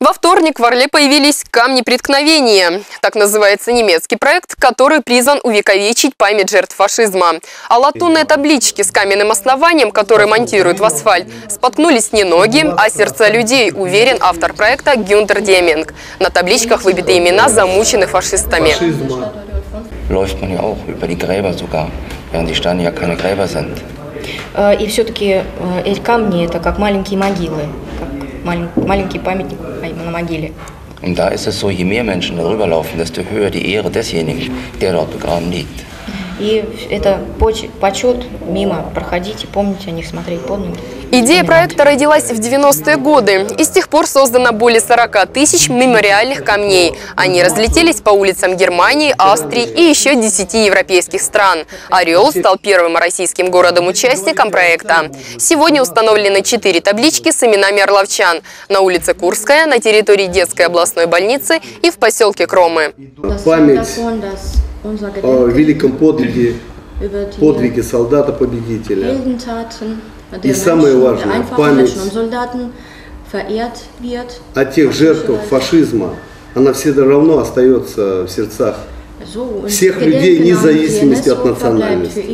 Во вторник в Орле появились камни преткновения. Так называется немецкий проект, который призван увековечить память жертв фашизма. А латунные таблички с каменным основанием, которые монтируют в асфальт, споткнулись не ноги, а сердца людей, уверен автор проекта Гюнтер Деминг. На табличках выбиты имена замученных фашистами. фашизма. läuft man ja auch über die Gräber sogar, während die Steine ja keine Gräber sind. Э, И все-таки эти камни это как маленькие могилы, как малень- маленький памятник на могиле. Und da ist es so, je mehr Menschen darüber laufen, desto höher die Ehre desjenigen, der dort begraben liegt. И это поч- почет мимо проходить и помнить о них, смотреть под ноги. Идея проекта родилась в 90-е годы. И с тех пор создано более 40 тысяч мемориальных камней. Они разлетелись по улицам Германии, Австрии и еще 10 европейских стран. Орел стал первым российским городом-участником проекта. Сегодня установлены 4 таблички с именами орловчан. На улице Курская, на территории детской областной больницы и в поселке Кромы. Память о великом подвиге, подвиге солдата-победителя. И самое важное, память О тех жертвах фашизма, она всегда равно остается в сердцах всех людей, вне зависимости от национальности.